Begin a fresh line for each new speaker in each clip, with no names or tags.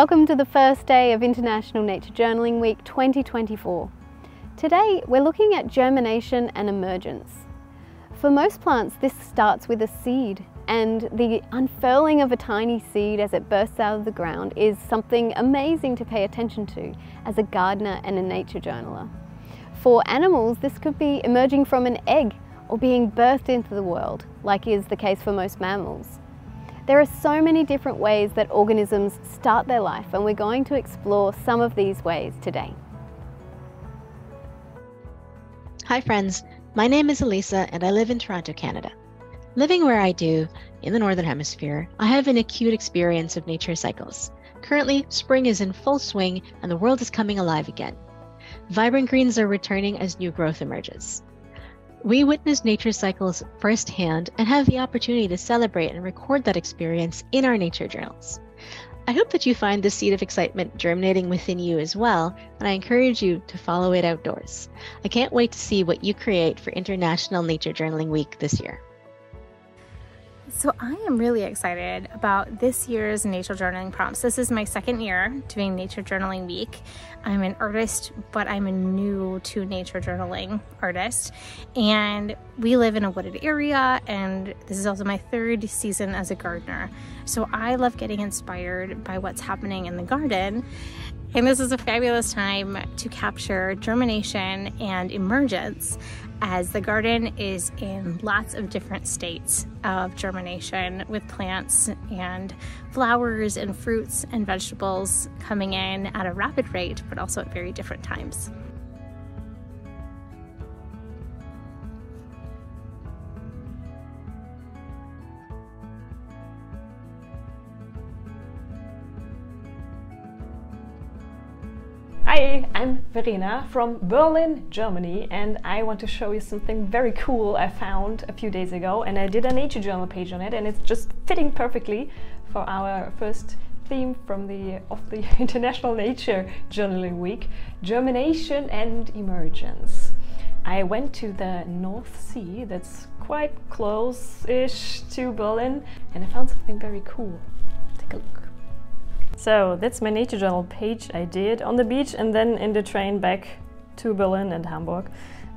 Welcome to the first day of International Nature Journaling Week 2024. Today we're looking at germination and emergence. For most plants this starts with a seed and the unfurling of a tiny seed as it bursts out of the ground is something amazing to pay attention to as a gardener and a nature journaler. For animals this could be emerging from an egg or being birthed into the world like is the case for most mammals. There are so many different ways that organisms start their life and we're going to explore some of these ways today.
Hi friends, my name is Elisa and I live in Toronto, Canada. Living where I do, in the Northern Hemisphere, I have an acute experience of nature cycles. Currently, spring is in full swing and the world is coming alive again. Vibrant greens are returning as new growth emerges. We witness nature cycles firsthand and have the opportunity to celebrate and record that experience in our nature journals. I hope that you find the seed of excitement germinating within you as well, and I encourage you to follow it outdoors. I can't wait to see what you create for International Nature Journaling Week this year.
So I am really excited about this year's nature journaling prompts. This is my second year doing nature journaling week. I'm an artist, but I'm a new to nature journaling artist. And we live in a wooded area and this is also my third season as a gardener. So I love getting inspired by what's happening in the garden. And this is a fabulous time to capture germination and emergence as the garden is in lots of different states of germination with plants and flowers and fruits and vegetables coming in at a rapid rate, but also at very different times.
Hi, I'm Verena from Berlin, Germany, and I want to show you something very cool I found a few days ago. And I did a nature journal page on it, and it's just fitting perfectly for our first theme from the of the International Nature Journaling Week: germination and emergence. I went to the North Sea, that's quite close-ish to Berlin, and I found something very cool. Take a look. So that's my nature journal page I did on the beach and then in the train back to Berlin and Hamburg.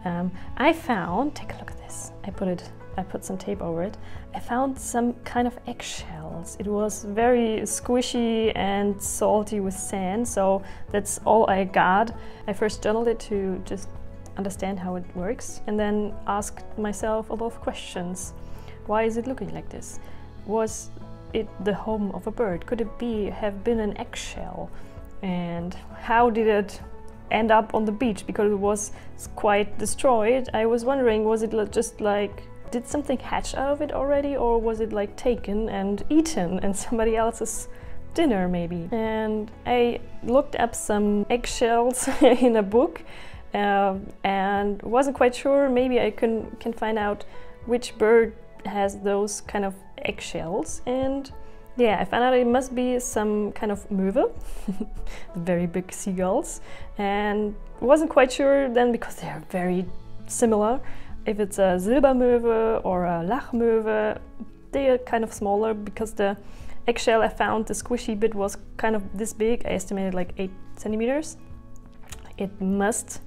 Um, I found, take a look at this, I put it, I put some tape over it. I found some kind of eggshells. It was very squishy and salty with sand, so that's all I got. I first journaled it to just understand how it works and then asked myself a lot of questions. Why is it looking like this? Was it the home of a bird? Could it be have been an eggshell? And how did it end up on the beach? Because it was quite destroyed. I was wondering, was it just like did something hatch out of it already, or was it like taken and eaten and somebody else's dinner maybe? And I looked up some eggshells in a book. Uh, and wasn't quite sure. Maybe I can can find out which bird has those kind of eggshells and yeah, I found out it must be some kind of möwe, very big seagulls, and wasn't quite sure then because they are very similar. If it's a Silbermöwe or a Lachmöwe, they are kind of smaller because the eggshell I found, the squishy bit was kind of this big. I estimated like 8 centimeters. It must,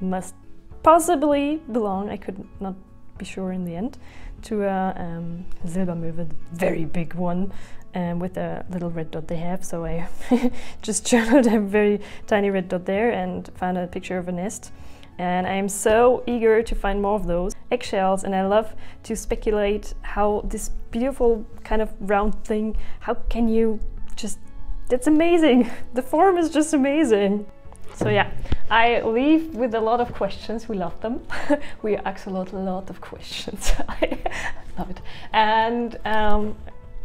must possibly belong, I could not be sure in the end, to a um, Silbermöwe, very big one, um, with a little red dot they have. So I just journaled a very tiny red dot there and found a picture of a nest. And I am so eager to find more of those eggshells and I love to speculate how this beautiful kind of round thing, how can you just, that's amazing. The form is just amazing. So yeah, I leave with a lot of questions. We love them. we ask a lot, a lot of questions. I love it. And um,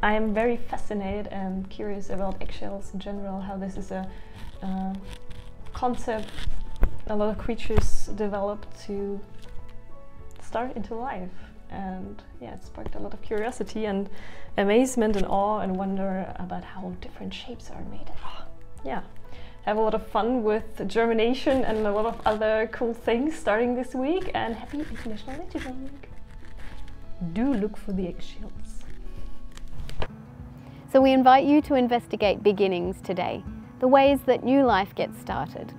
I am very fascinated and curious about eggshells in general, how this is a uh, concept a lot of creatures develop to start into life. And yeah, it sparked a lot of curiosity and amazement and awe and wonder about how different shapes are made. Yeah have a lot of fun with germination and a lot of other cool things starting this week and happy International Nature Week. Do look for the eggshells.
So we invite you to investigate beginnings today, the ways that new life gets started.